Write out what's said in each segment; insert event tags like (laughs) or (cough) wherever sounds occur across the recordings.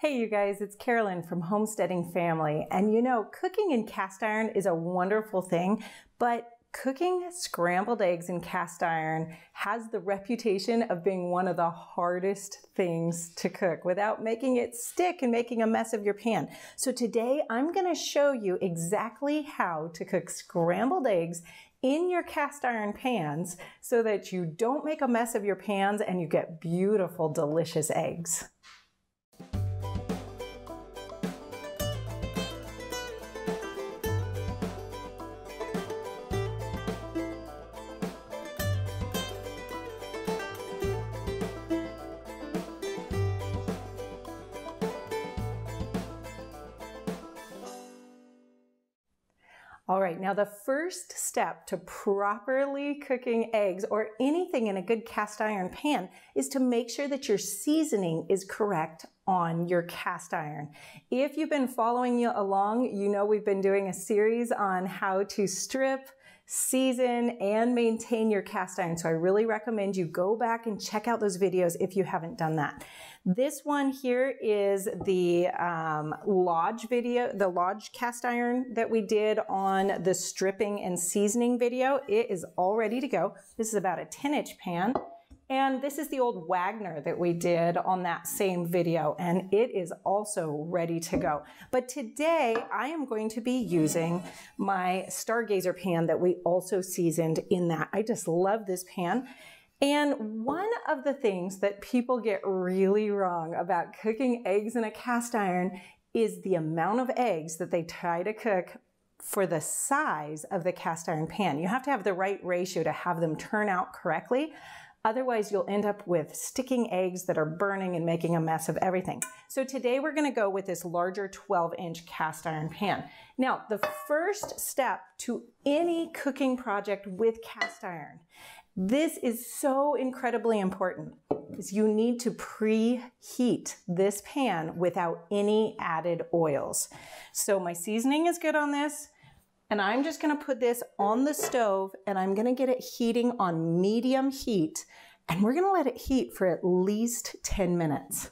Hey, you guys, it's Carolyn from Homesteading Family. And you know, cooking in cast iron is a wonderful thing, but cooking scrambled eggs in cast iron has the reputation of being one of the hardest things to cook without making it stick and making a mess of your pan. So today I'm going to show you exactly how to cook scrambled eggs in your cast iron pans so that you don't make a mess of your pans and you get beautiful, delicious eggs. All right, now the first step to properly cooking eggs or anything in a good cast iron pan is to make sure that your seasoning is correct on your cast iron. If you've been following you along, you know we've been doing a series on how to strip, season, and maintain your cast iron. So I really recommend you go back and check out those videos if you haven't done that. This one here is the um, Lodge video, the Lodge cast iron that we did on the stripping and seasoning video. It is all ready to go. This is about a 10 inch pan. And this is the old Wagner that we did on that same video, and it is also ready to go. But today I am going to be using my Stargazer pan that we also seasoned in that. I just love this pan. And one of the things that people get really wrong about cooking eggs in a cast iron is the amount of eggs that they try to cook for the size of the cast iron pan. You have to have the right ratio to have them turn out correctly. Otherwise, you'll end up with sticking eggs that are burning and making a mess of everything. So today we're gonna go with this larger 12 inch cast iron pan. Now, the first step to any cooking project with cast iron this is so incredibly important is you need to preheat this pan without any added oils. So my seasoning is good on this and I'm just gonna put this on the stove and I'm gonna get it heating on medium heat and we're gonna let it heat for at least 10 minutes.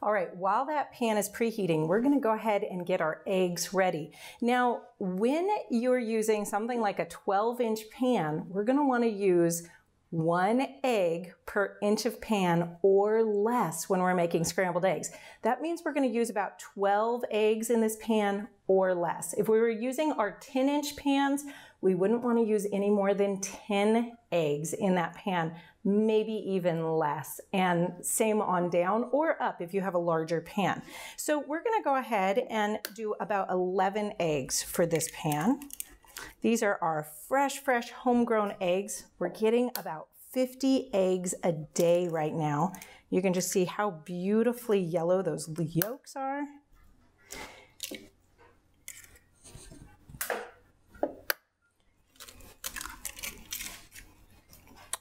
All right, while that pan is preheating, we're gonna go ahead and get our eggs ready. Now, when you're using something like a 12 inch pan, we're gonna wanna use one egg per inch of pan or less when we're making scrambled eggs. That means we're gonna use about 12 eggs in this pan or less. If we were using our 10 inch pans, we wouldn't wanna use any more than 10 eggs in that pan maybe even less. And same on down or up if you have a larger pan. So we're gonna go ahead and do about 11 eggs for this pan. These are our fresh, fresh homegrown eggs. We're getting about 50 eggs a day right now. You can just see how beautifully yellow those yolks are.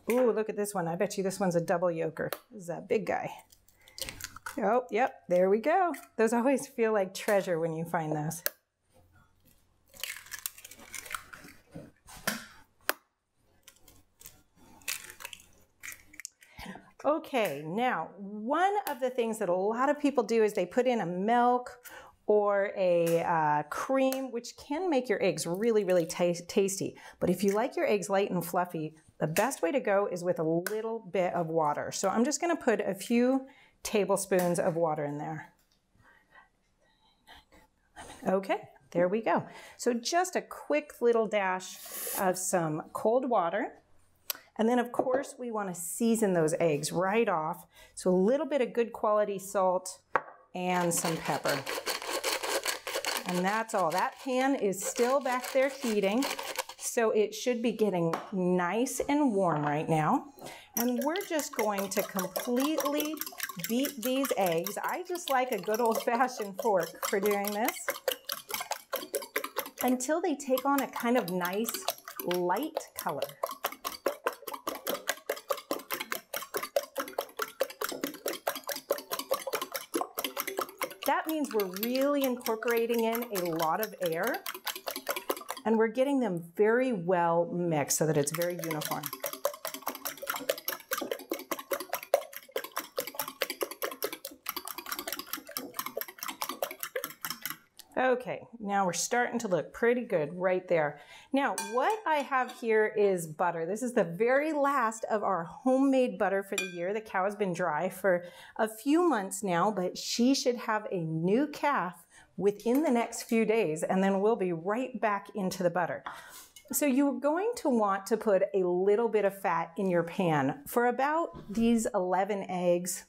Ooh, look at this one. I bet you this one's a double yoker. This is that big guy. Oh, yep, there we go. Those always feel like treasure when you find those. Okay, now one of the things that a lot of people do is they put in a milk or a uh, cream, which can make your eggs really, really tasty. But if you like your eggs light and fluffy, the best way to go is with a little bit of water. So I'm just gonna put a few tablespoons of water in there. Okay, there we go. So just a quick little dash of some cold water. And then of course we wanna season those eggs right off. So a little bit of good quality salt and some pepper. And that's all. That pan is still back there heating. So it should be getting nice and warm right now. And we're just going to completely beat these eggs. I just like a good old fashioned fork for doing this until they take on a kind of nice light color. means we're really incorporating in a lot of air and we're getting them very well mixed so that it's very uniform. Okay, now we're starting to look pretty good right there. Now, what I have here is butter. This is the very last of our homemade butter for the year. The cow has been dry for a few months now, but she should have a new calf within the next few days, and then we'll be right back into the butter. So you're going to want to put a little bit of fat in your pan for about these 11 eggs,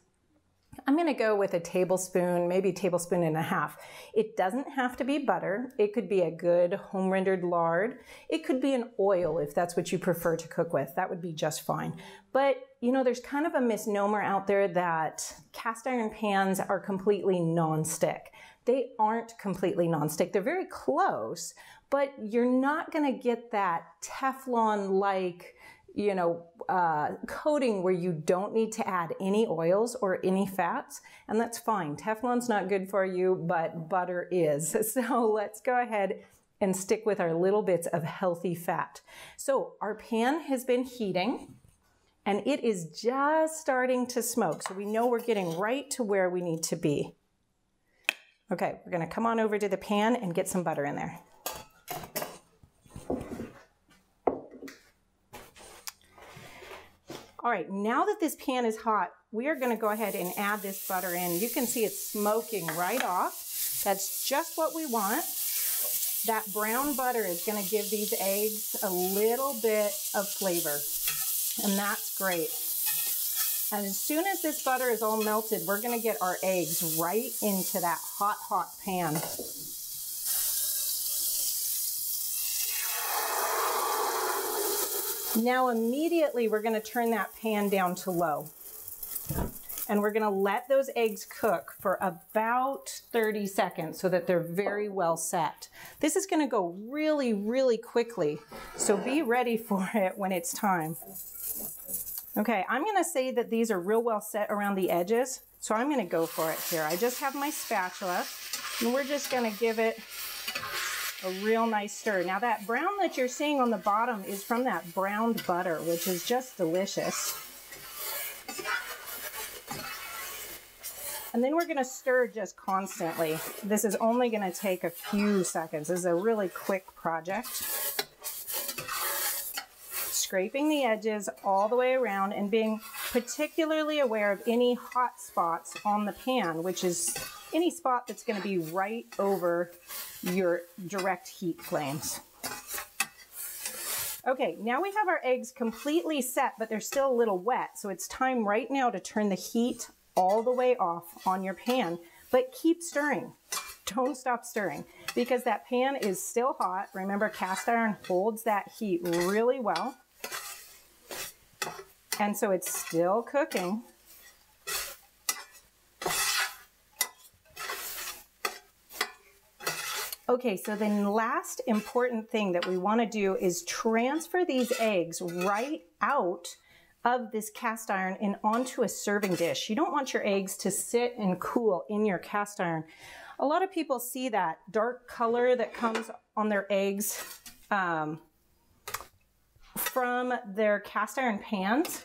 I'm going to go with a tablespoon, maybe a tablespoon and a half. It doesn't have to be butter. It could be a good home rendered lard. It could be an oil if that's what you prefer to cook with. That would be just fine. But you know, there's kind of a misnomer out there that cast iron pans are completely non-stick. They aren't completely non-stick. They're very close, but you're not going to get that Teflon-like you know, uh, coating where you don't need to add any oils or any fats, and that's fine. Teflon's not good for you, but butter is. (laughs) So let's go ahead and stick with our little bits of healthy fat. So our pan has been heating and it is just starting to smoke. So we know we're getting right to where we need to be. Okay, we're gonna come on over to the pan and get some butter in there. All right, now that this pan is hot, we are gonna go ahead and add this butter in. You can see it's smoking right off. That's just what we want. That brown butter is gonna give these eggs a little bit of flavor, and that's great. And as soon as this butter is all melted, we're gonna get our eggs right into that hot, hot pan. Now immediately we're gonna turn that pan down to low. And we're gonna let those eggs cook for about 30 seconds so that they're very well set. This is gonna go really, really quickly. So be ready for (laughs) it when it's time. Okay, I'm gonna say that these are real well set around the edges. So I'm gonna go for it here. I just have my spatula and we're just gonna give it a real nice stir. Now that brown that you're seeing on the bottom is from that browned butter, which is just delicious. And then we're gonna stir just constantly. This is only gonna take a few seconds. This is a really quick project. Scraping the edges all the way around and being particularly aware of any hot spots on the pan, which is any spot that's going to be right over your direct heat flames. Okay, now we have our eggs completely set, but they're still a little wet. So it's time right now to turn the heat all the way off on your pan, but keep stirring. Don't stop stirring because that pan is still hot. Remember, cast iron holds that heat really well. And so it's still cooking. Okay, so the last important thing that we want to do is transfer these eggs right out of this cast iron and onto a serving dish. You don't want your eggs to sit and cool in your cast iron. A lot of people see that dark color that comes on their eggs um, from their cast iron pans.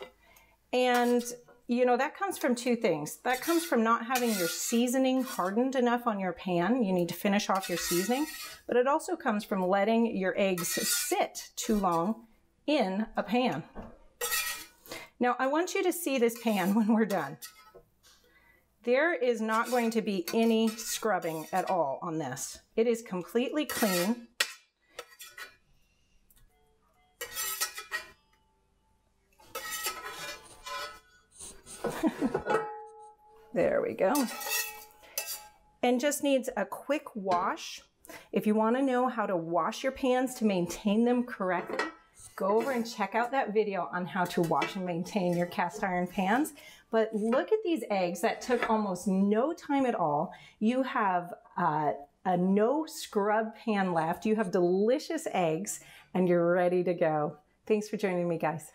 And you know, that comes from two things. That comes from not having your seasoning hardened enough on your pan. You need to finish off your seasoning. But it also comes from letting your eggs sit too long in a pan. Now, I want you to see this pan (laughs) when we're done. There is not going to be any scrubbing at all on this. It is completely clean. There we go. And just needs a quick wash. If you wanna know how to wash your pans to maintain them correctly, go over and check out that video on how to wash and maintain your cast iron pans. But look at these eggs that took almost no time at all. You have uh, a no scrub pan left. You have delicious eggs and you're ready to go. Thanks for joining me guys.